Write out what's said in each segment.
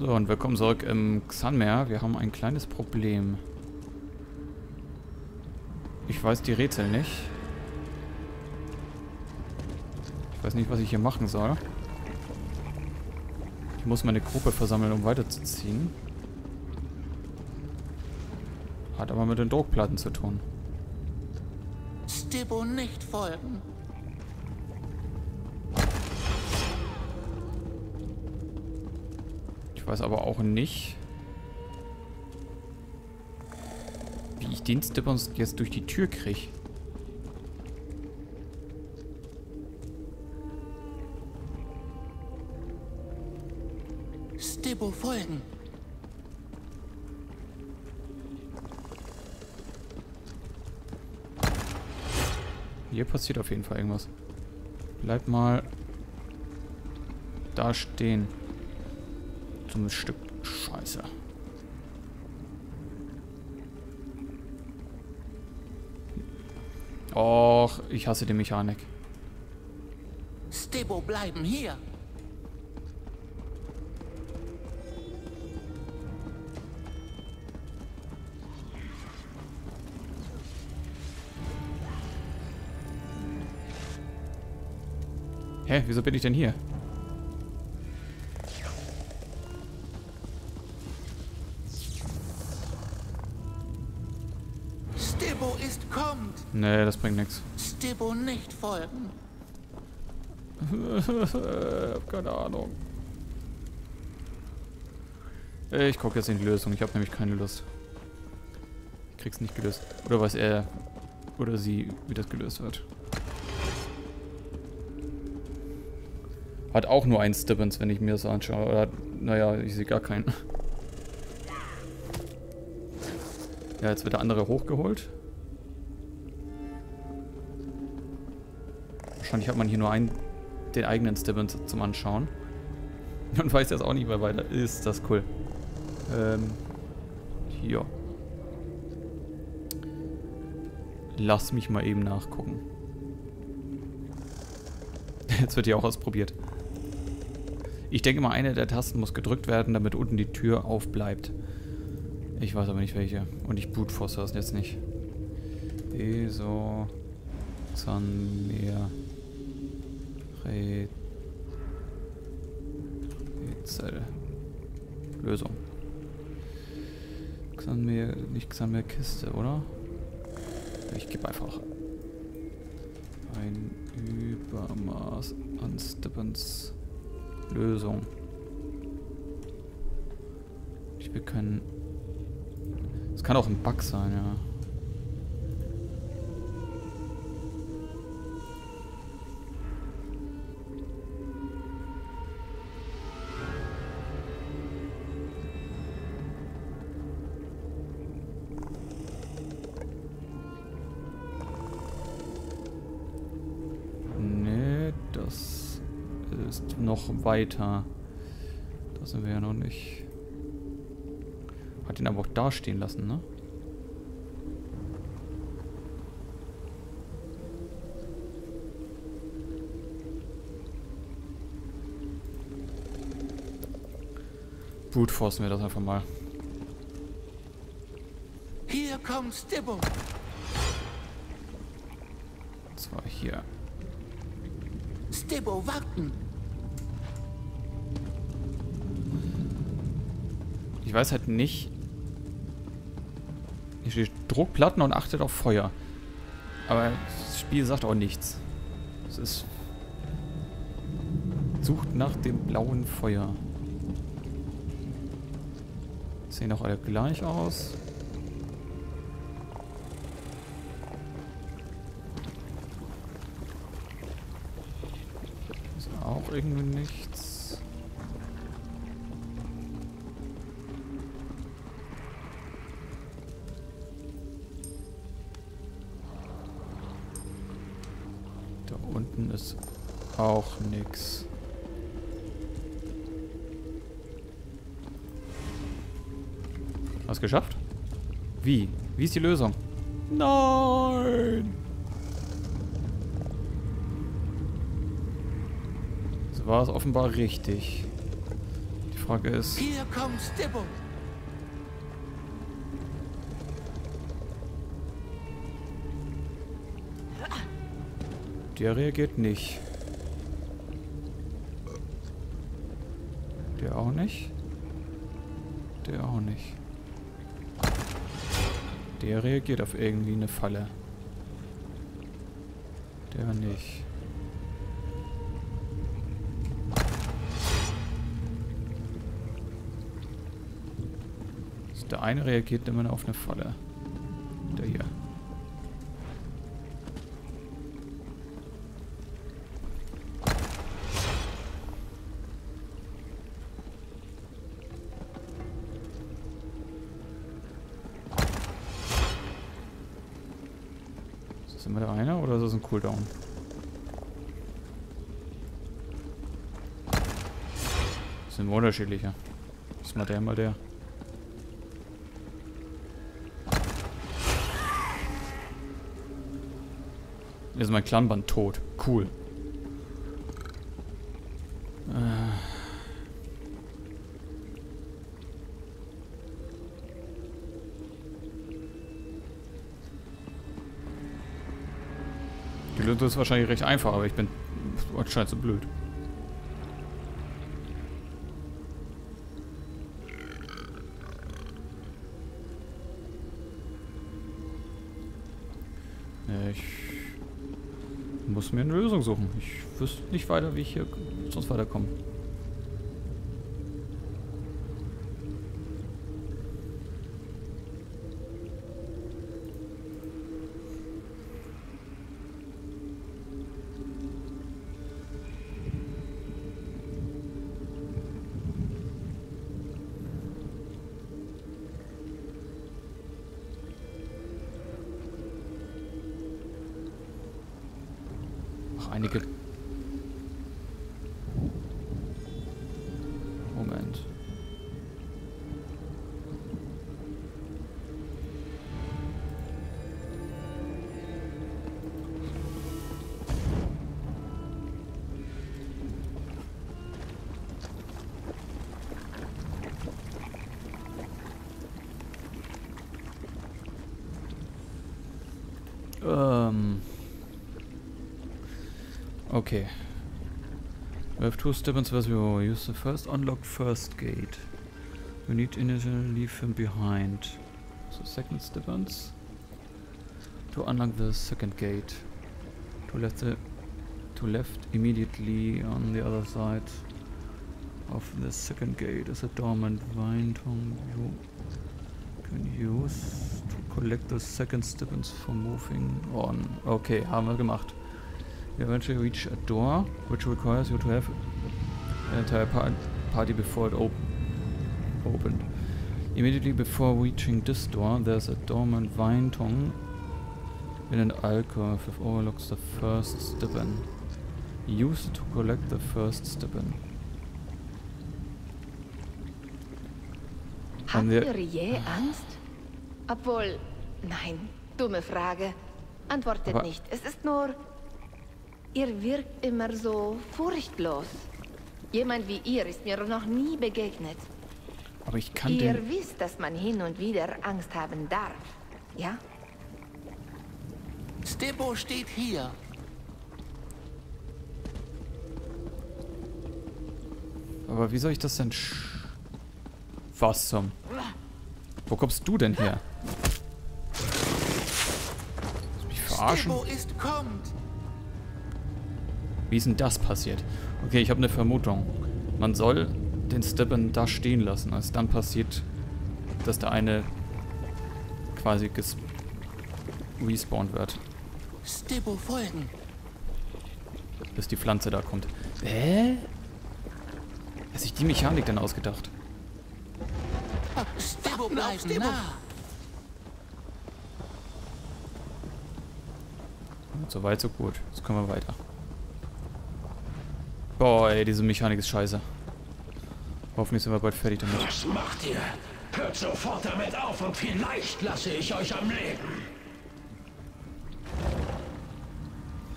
So, und willkommen zurück im Xanmer. Wir haben ein kleines Problem. Ich weiß die Rätsel nicht. Ich weiß nicht, was ich hier machen soll. Ich muss meine Gruppe versammeln, um weiterzuziehen. Hat aber mit den Druckplatten zu tun. Stibbo nicht folgen. Weiß aber auch nicht, wie ich den Stippers jetzt durch die Tür kriege. Stibbo folgen. Hier passiert auf jeden Fall irgendwas. Bleib mal da stehen. Zum Stück Scheiße. Och, ich hasse die Mechanik. Stibbo bleiben hier. Hä, wieso bin ich denn hier? Bringt nichts. Stibbo nicht folgen. hab keine Ahnung. Ich gucke jetzt in die Lösung. Ich habe nämlich keine Lust. Ich krieg's nicht gelöst. Oder weiß er oder sie, wie das gelöst wird. Hat auch nur ein Stibbons, wenn ich mir das anschaue. Oder, naja, ich sehe gar keinen. Ja, jetzt wird der andere hochgeholt. Wahrscheinlich hat man hier nur einen, den eigenen Stibbons zum Anschauen. Und weiß jetzt auch nicht mehr weiter. Ist das cool. Ähm, hier. Lass mich mal eben nachgucken. Jetzt wird hier auch ausprobiert. Ich denke mal, eine der Tasten muss gedrückt werden, damit unten die Tür aufbleibt. Ich weiß aber nicht welche. Und ich brute force das jetzt nicht. ESO Xanmer Rätsel. Lösung. Xanmer, nicht Xanmer Kiste, oder? Ich gebe einfach ein Übermaß an Stippens Lösung. Ich will keinen... Es kann auch ein Bug sein, ja. Noch weiter. Da sind wir ja noch nicht. Hat ihn aber auch da stehen lassen, ne? Brute forcen wir das einfach mal. Hier kommt Stibbo. Und zwar hier. Stibbo warten. Ich weiß halt nicht. Hier steht Druckplatten und achtet auf Feuer. Aber das Spiel sagt auch nichts. Es ist. Sucht nach dem blauen Feuer. Sehen auch alle gleich aus. Ist auch irgendwie nichts. Auch nichts. Hast geschafft? Wie? Wie ist die Lösung? Nein! So war es offenbar richtig. Die Frage ist, Hier kommt Stibbo. der reagiert nicht. Der auch nicht. Der auch nicht. Der reagiert auf irgendwie eine Falle. Der nicht. Der eine reagiert immer auf eine Falle. Immer der eine oder ist das ein Cooldown? Das sind unterschiedliche. Ist mal der, mal der. Ist mein Clanband tot. Cool. Lösung ist wahrscheinlich recht einfach, aber ich bin anscheinend so blöd. Ich muss mir eine Lösung suchen. Ich wüsste nicht weiter, wie ich hier sonst weiterkomme. Einige... Moment. Ähm... Okay. We have two steps as we go. Use the first unlock first gate. We need initially leave him behind. So second steppers. To unlock the second gate. To left the to left immediately on the other side of the second gate is a dormant vine tongue you can use to collect the second steppers for moving on. Okay, haben wir gemacht. You eventually reach a door, which requires you to have an entire par party before it op opened. Immediately before reaching this door, there's a dormant vine tongue in an alcove that overlooks the first stipend. Use it to collect the first stipend. Habt ihr je Angst? Obwohl, nein, dumme Frage. Antwortet Aber- nicht. Es ist nur, ihr wirkt immer so furchtlos. Jemand wie ihr ist mir noch nie begegnet. Aber ich kann ihr den... wisst, dass man hin und wieder Angst haben darf. Ja? Stibbo steht hier. Aber wie soll ich das denn... sch- Was zum... Wo kommst du denn her? Mich verarschen? Stibbo ist kommt. Wie ist denn das passiert? Okay, ich habe eine Vermutung. Man soll den Steppen da stehen lassen, als dann passiert, dass der eine quasi ges respawned wird, Stibbo folgen. bis die Pflanze da kommt. Hä? Wer hat sich die Mechanik denn ausgedacht? Stibbo bleibt nah. Und so weit, so gut. Jetzt können wir weiter. Boah, ey, diese Mechanik ist scheiße. Hoffentlich sind wir bald fertig damit. Was macht ihr? Hört sofort damit auf und vielleicht lasse ich euch am Leben.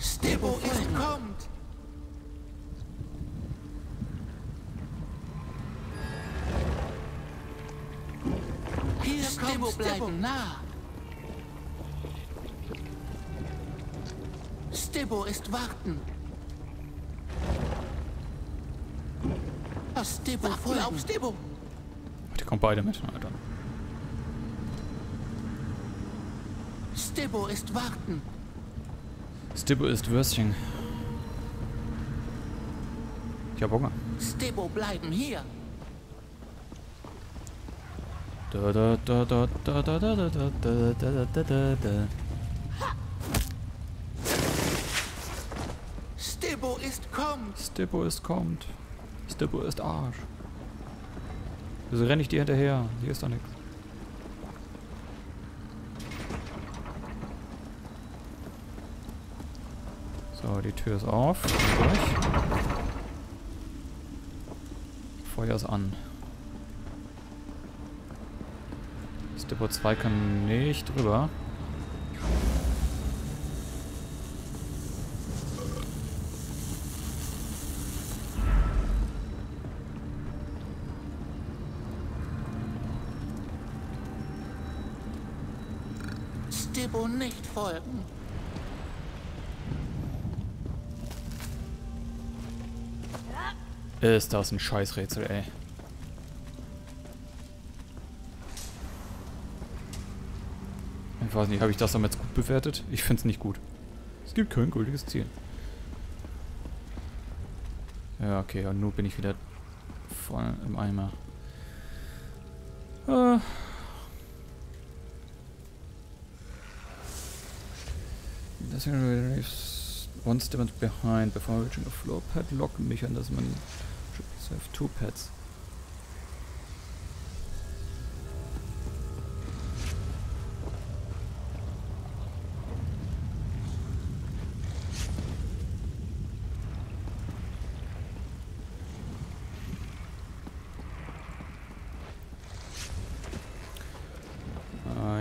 Stebo ist kommt. Hier ist Stebo bleiben nah. Stebo ist warten. Lass Stibbo folgen. auf Stibbo. Die kommen beide mit. Dann. Stibbo ist warten. Stibbo ist Würstchen. Ich hab Hunger. Stibbo bleiben hier. Da da da da da da da da da da da da da da. Stibbo ist kommt. Stibbo ist kommt. Stibbo ist Arsch. Wieso renne ich dir hinterher? Hier ist doch nichts. So, die Tür ist auf. Durch. Feuer ist an. Stippo 2 kann nicht drüber. Stibbo nicht folgen. Ist das ein Scheißrätsel, ey. Ich weiß nicht, habe ich das damals gut bewertet? Ich finde es nicht gut. Es gibt kein gültiges Ziel. Ja, okay, und nun bin ich wieder voll im Eimer. Äh. Das ist one step behind before reaching a floor pad lock mechanism should have two pads.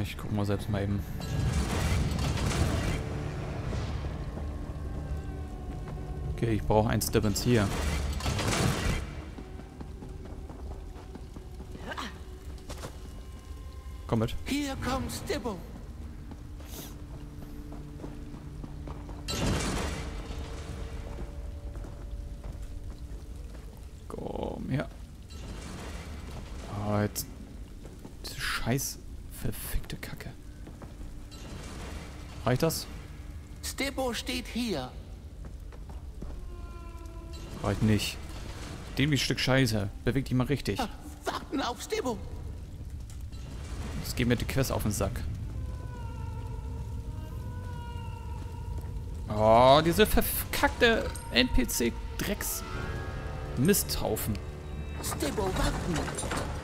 Ich guck mal selbst mal eben. Okay, ich brauche ein Stebbins hier. Komm mit. Hier kommt Stibbo. Komm her. Oh, jetzt. Diese scheiß verfickte Kacke. Reicht das? Stibbo steht hier. Reicht nicht. Dämliches Stück Scheiße. Beweg dich mal richtig. Warten auf. Das geht mir die Quest auf den Sack. Oh, diese verkackte NPC-Drecks. Misthaufen. Stibbo warten.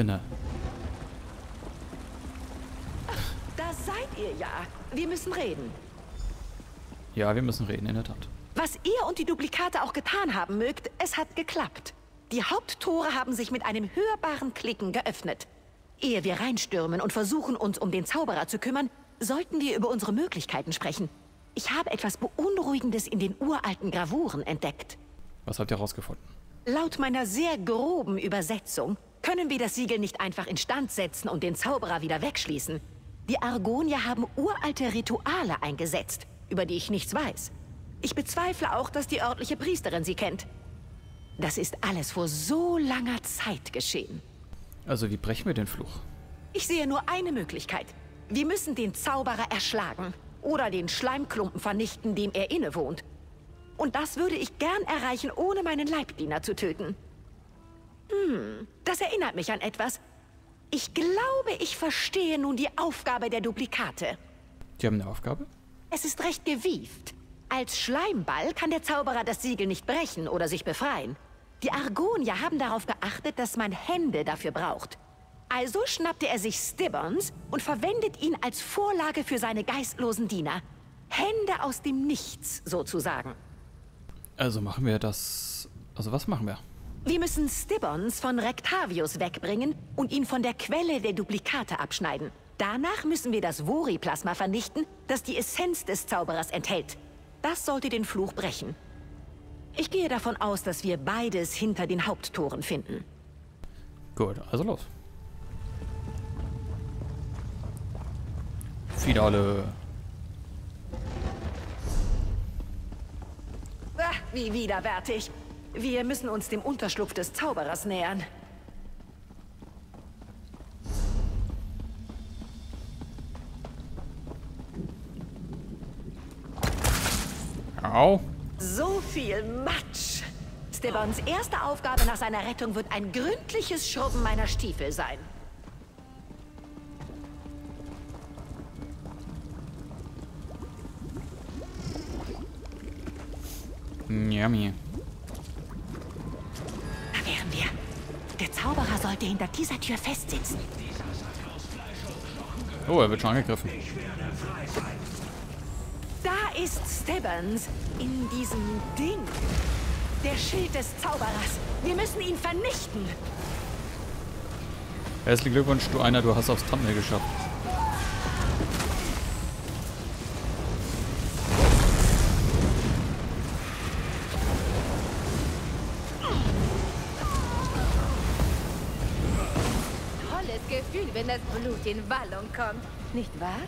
Was mach hin, ne? Da seid ihr ja. Wir müssen reden. Ja, wir müssen reden, in der Tat. Was ihr und die Duplikate auch getan haben mögt, es hat geklappt. Die Haupttore haben sich mit einem hörbaren Klicken geöffnet. Ehe wir reinstürmen und versuchen, uns um den Zauberer zu kümmern, sollten wir über unsere Möglichkeiten sprechen. Ich habe etwas Beunruhigendes in den uralten Gravuren entdeckt. Was habt ihr rausgefunden? Laut meiner sehr groben Übersetzung können wir das Siegel nicht einfach instand setzen und den Zauberer wieder wegschließen. Die Argonier haben uralte Rituale eingesetzt, über die ich nichts weiß. Ich bezweifle auch, dass die örtliche Priesterin sie kennt. Das ist alles vor so langer Zeit geschehen. Also, wie brechen wir den Fluch? Ich sehe nur eine Möglichkeit. Wir müssen den Zauberer erschlagen oder den Schleimklumpen vernichten, dem er innewohnt. Und das würde ich gern erreichen, ohne meinen Leibdiener zu töten. Hm, das erinnert mich an etwas. Ich glaube, ich verstehe nun die Aufgabe der Duplikate. Die haben eine Aufgabe? Es ist recht gewieft. Als Schleimball kann der Zauberer das Siegel nicht brechen oder sich befreien. Die Argonier haben darauf geachtet, dass man Hände dafür braucht. Also schnappte er sich Stibbons und verwendet ihn als Vorlage für seine geistlosen Diener. Hände aus dem Nichts, sozusagen. Also machen wir das... Also was machen wir? Wir müssen Stibbons von Rectavius wegbringen und ihn von der Quelle der Duplikate abschneiden. Danach müssen wir das Vori-Plasma vernichten, das die Essenz des Zauberers enthält. Das sollte den Fluch brechen. Ich gehe davon aus, dass wir beides hinter den Haupttoren finden. Gut, also los. Finale. Ah, wie widerwärtig. Wir müssen uns dem Unterschlupf des Zauberers nähern. Au. So viel Matsch. Stebons erste Aufgabe nach seiner Rettung wird ein gründliches Schrubben meiner Stiefel sein. Yummy. Sollte hinter dieser Tür festsitzen. Oh, er wird schon angegriffen. Da ist Stebbins in diesem Ding. Der Schild des Zauberers. Wir müssen ihn vernichten. Herzlichen Glückwunsch, du einer, du hast aufs Thumbnail geschafft. Blut in Wallung kommt. Nicht wahr?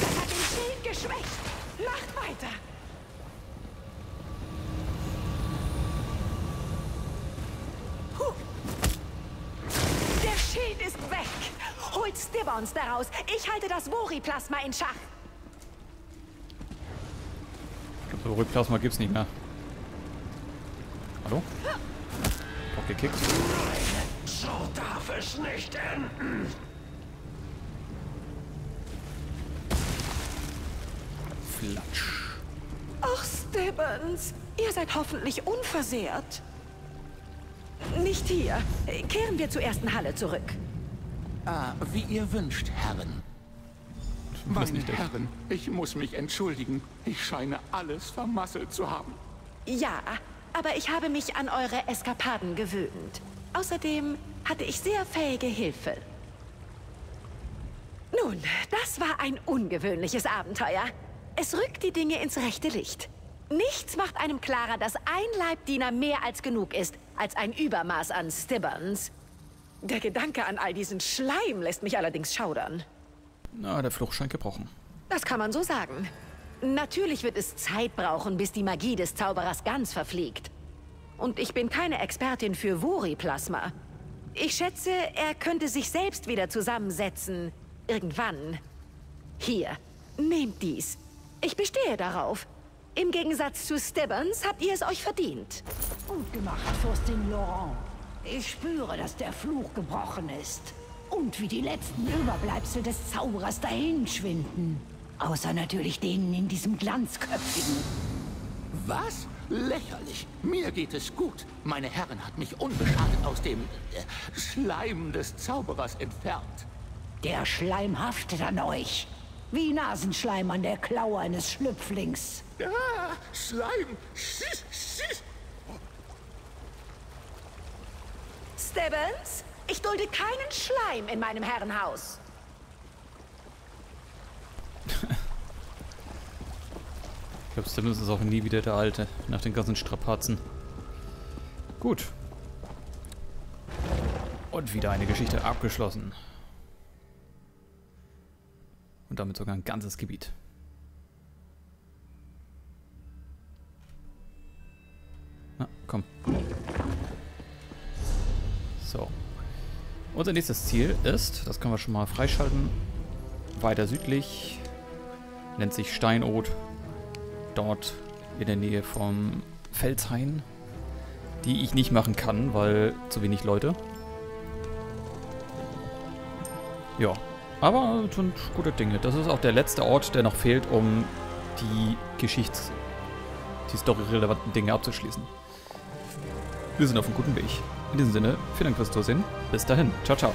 Das hat den Schild geschwächt. Macht weiter. Huh. Der Schild ist weg. Holt Stibbons daraus. Ich halte das Vori-Plasma in Schach. Ich glaube, Rückplasma gibt's nicht mehr. Hallo? Doch gekickt. So darf es nicht enden. Flatsch. Ach, Stibbons, ihr seid hoffentlich unversehrt. Nicht hier. Kehren wir zur ersten Halle zurück. Ah, wie ihr wünscht, Herren. Was Meine nicht. Herren, ich muss mich entschuldigen. Ich scheine alles vermasselt zu haben. Ja, aber ich habe mich an eure Eskapaden gewöhnt. Außerdem hatte ich sehr fähige Hilfe. Nun, das war ein ungewöhnliches Abenteuer. Es rückt die Dinge ins rechte Licht. Nichts macht einem klarer, dass ein Leibdiener mehr als genug ist, als ein Übermaß an Stibbons. Der Gedanke an all diesen Schleim lässt mich allerdings schaudern. Na, der Fluch scheint gebrochen. Das kann man so sagen. Natürlich wird es Zeit brauchen, bis die Magie des Zauberers ganz verfliegt. Und ich bin keine Expertin für Vori-Plasma. Ich schätze, er könnte sich selbst wieder zusammensetzen. Irgendwann. Hier, nehmt dies. Ich bestehe darauf. Im Gegensatz zu Stebbins habt ihr es euch verdient. Gut gemacht, Fürstin Laurent. Ich spüre, dass der Fluch gebrochen ist. Und wie die letzten Überbleibsel des Zauberers dahinschwinden. Außer natürlich denen in diesem Glanzköpfigen. Was? Lächerlich. Mir geht es gut. Meine Herren hat mich unbeschadet aus dem äh, Schleim des Zauberers entfernt. Der Schleim haftet an euch. Wie Nasenschleim an der Klaue eines Schlüpflings. Ah, Schleim. Schiss, schiss. Stebbins, ich dulde keinen Schleim in meinem Herrenhaus. Ich glaube, Simmons ist auch nie wieder der Alte, nach den ganzen Strapazen. Gut. Und wieder eine Geschichte abgeschlossen. Und damit sogar ein ganzes Gebiet. Na, komm. So. Unser nächstes Ziel ist, das können wir schon mal freischalten, weiter südlich, nennt sich Steinod dort in der Nähe vom Felshain, die ich nicht machen kann, weil zu wenig Leute. Ja, aber sind gute Dinge. Das ist auch der letzte Ort, der noch fehlt, um die Geschichts-, die story-relevanten Dinge abzuschließen. Wir sind auf einem guten Weg. In diesem Sinne, vielen Dank fürs Zusehen. Bis dahin. Ciao, ciao.